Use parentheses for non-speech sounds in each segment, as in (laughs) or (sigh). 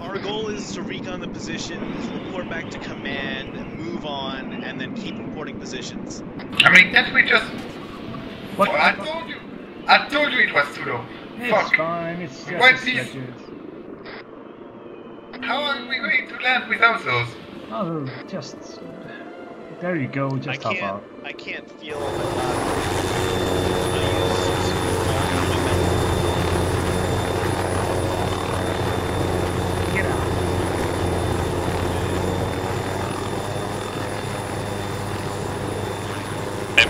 our goal is to recon the positions, report back to command, move on, and then keep reporting positions. I mean, can't we just... What? Oh, I told you! I told you it was too low. It's Fuck. fine, it's just What a. How are we going to land without those? Oh, just... There you go, I just hop out. I can't feel. Uh, Get out.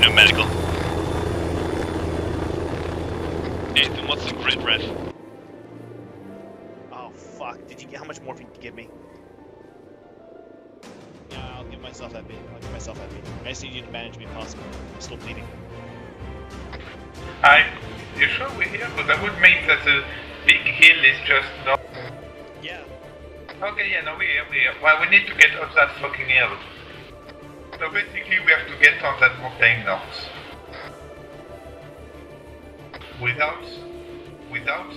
I have no medical. Nathan, what's the grid ref? oh fuck! Did you get how much morphine did you give me? Yeah, I'll give myself that bit. I'll give myself that bit. I just need you to manage me if possible. I'm still bleeding. I... You sure we're here? Because that would mean that the big hill is just not... Yeah. Okay, yeah, no, we're here, we're here. Well, we need to get up that fucking hill. So basically we have to get on that mountain north. Without... Without...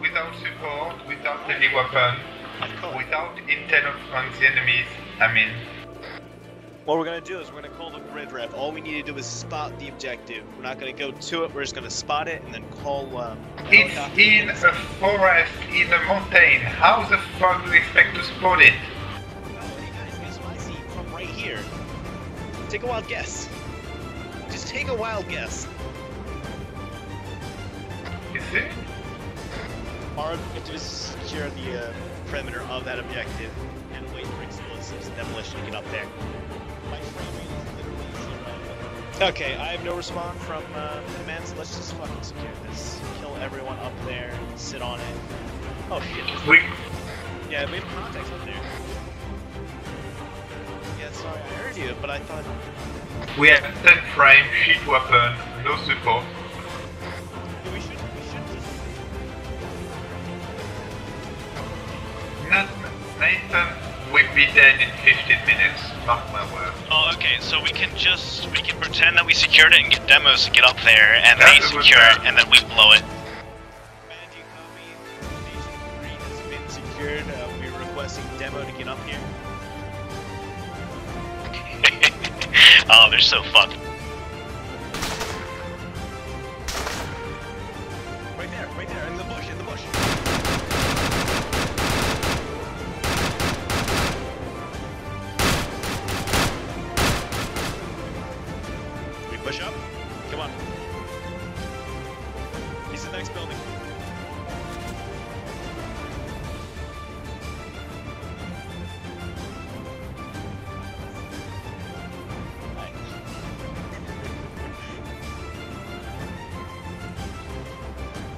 Without support, without any weapon, without intel on the enemies, I mean... What we're gonna do is we're gonna call the grid ref. All we need to do is spot the objective. We're not gonna go to it. We're just gonna spot it and then call. Um, It's in a forest, in a mountain. How the fuck do we expect to spot it? Take a wild guess. Just take a wild guess. You see? Our objective is to secure the uh, perimeter of that objective and wait for explosives and demolition to get up there. My frame rate is literally zero. Okay, I have no response from uh, command, so let's just fucking secure this. Kill everyone up there, sit on it. Oh shit, We... yeah, we have contacts up there. Yeah, sorry, I heard you, but I thought We have 10 frame, sheet weapon, no support. yeah, we should, we should just... Nathan will be dead in 15 minutes, mark my word. Oh, okay, so we can just we can pretend that we secured it and get demos to get up there, and they That's a good secure it, and then we blow it. Command, copy? Station 3 has been secured. Uh, we're requesting demo to get up here. Oh, they're so fucked.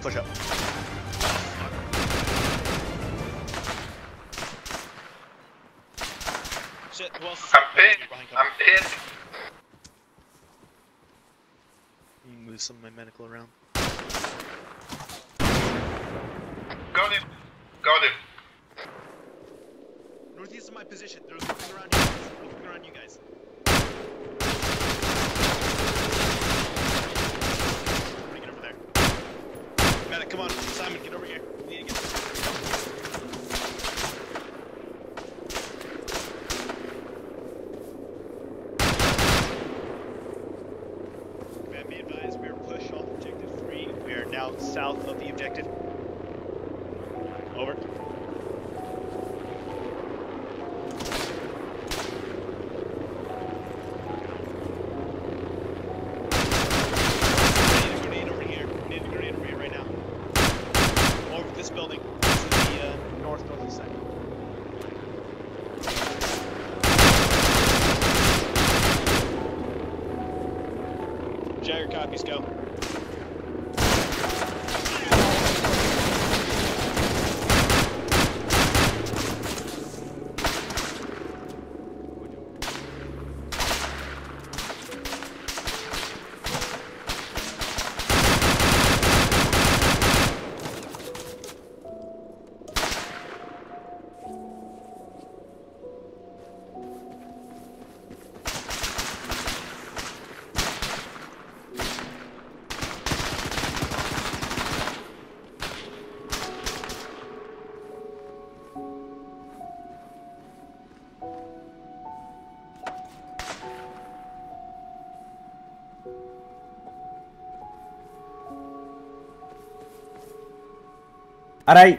Push up. Shit, who else I'm pinned, I'm pinned. You can move some of my medical around. Got him, got him. Northeast of my position. They're looking around you guys. They're looking around you guys. Bring it over there. Got it. Come on, Simon, get over here. We need to get. Command, be advised, we are pushed off objective three. We are now south of the objective. Over. Need a grenade over here. Need a grenade over here right now. Over this building. Is the uh, north northeast side. Jagger copies go. Fuck.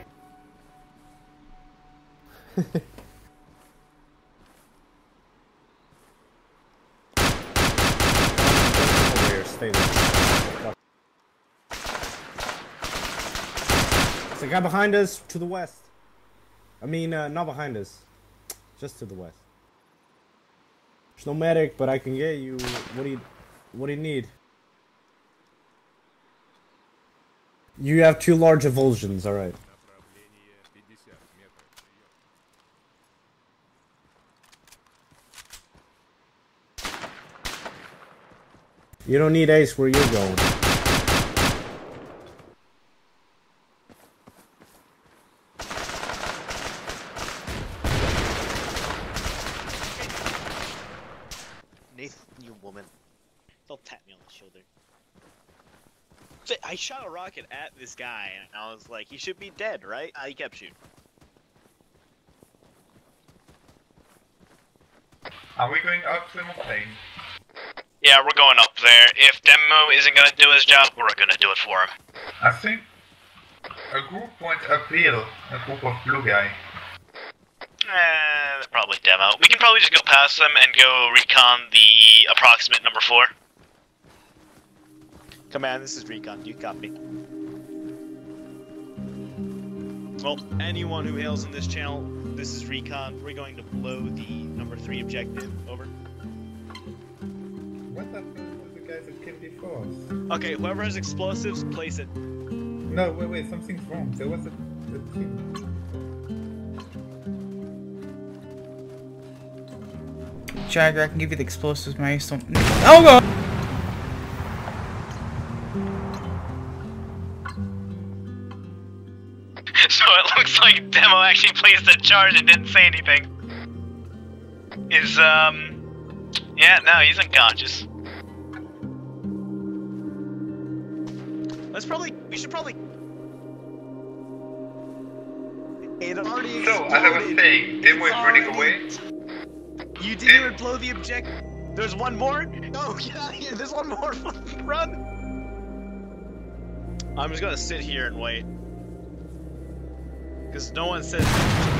There's a guy behind us to the west. I mean, uh, not behind us. Just to the west. There's no medic, but I can get you. What do you, what do you need? You have two large avulsions, alright. You don't need ace where you're going. Nathan, you woman. Don't tap me on the shoulder. So, I shot a rocket at this guy, and I was like, he should be dead, right? Uh, he kept shooting. Are we going up to the mountain? Yeah, we're going up there. If Demo isn't gonna do his job, we're gonna do it for him. I think a group went uphill, a group of blue guy. Eh, that's probably Demo. We can probably just go past them and go recon the approximate number four. Command, this is Recon. You copy. Well, anyone who hails in this channel, this is Recon. We're going to blow the number three objective. Over. What happened with the guys that came before us? Okay, whoever has explosives, place it. No, wait, wait, something's wrong. There was a, a team. Jagger, I can give you the explosives, man. I just don't. Oh god! It (laughs) looks like Demo actually placed a charge and didn't say anything. Is, um... Yeah, no, he's unconscious. Let's probably. We should probably. It already So, as I was exploded. saying, Demo is running away. You didn't even blow the objective. There's one more. No, get out of here. There's one more. (laughs) Run. I'm just gonna sit here and wait. Because no one says